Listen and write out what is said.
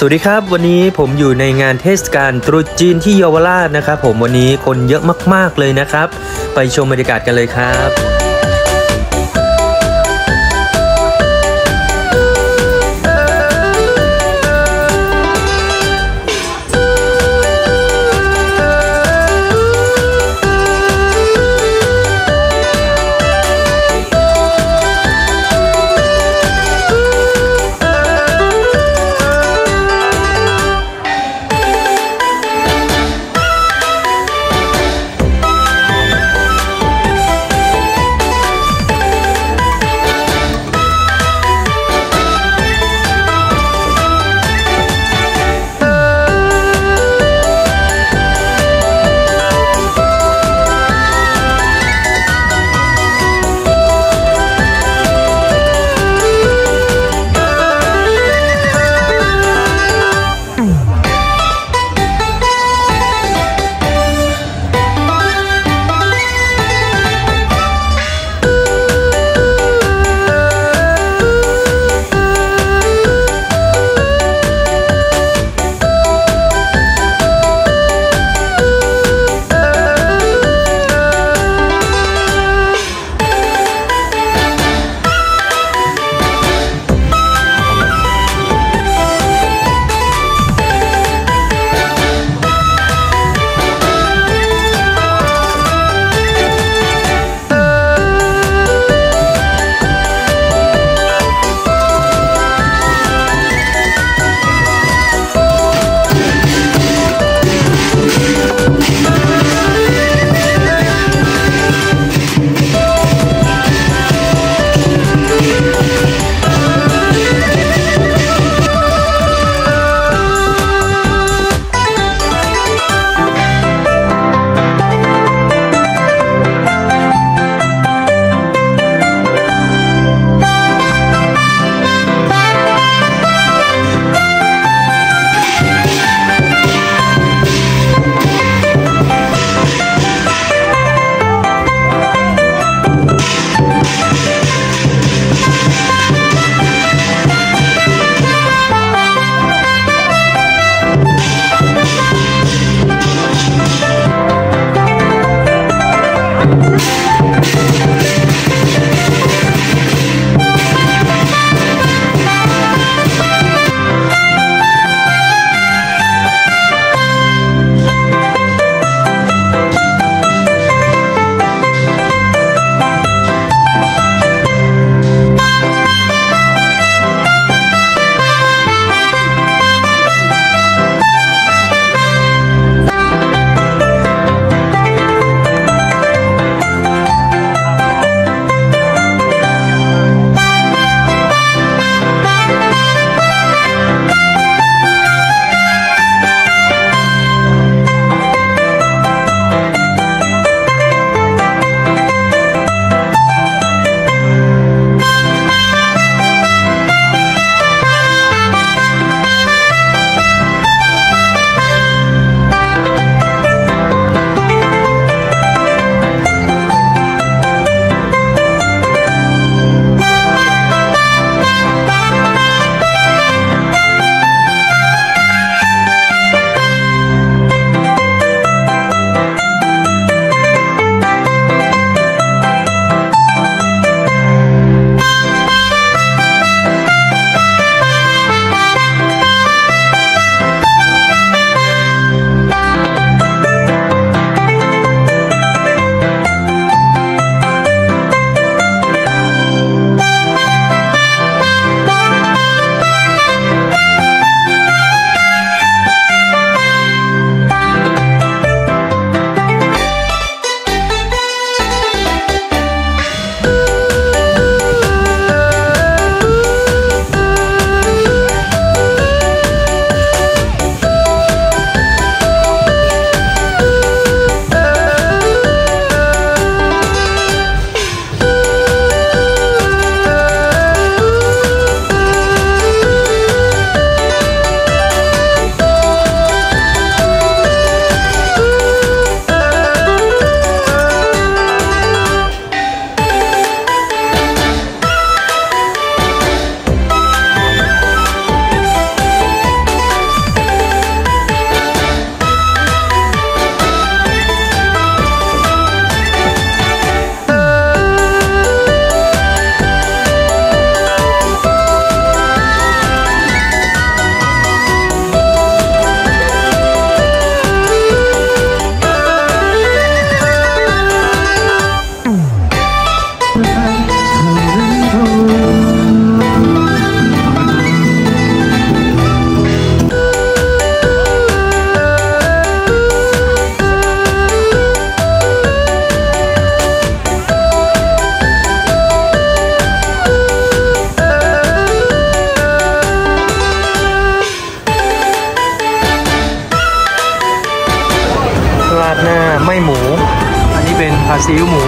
สวัสดีครับ วันนี้ผมอยู่ในงานเทศกาลตรุษจีนที่เยาวราชนะครับ ผมวันนี้คนเยอะมาก ๆเลยนะครับ ไปชมบรรยากาศกันเลยครับ see you more.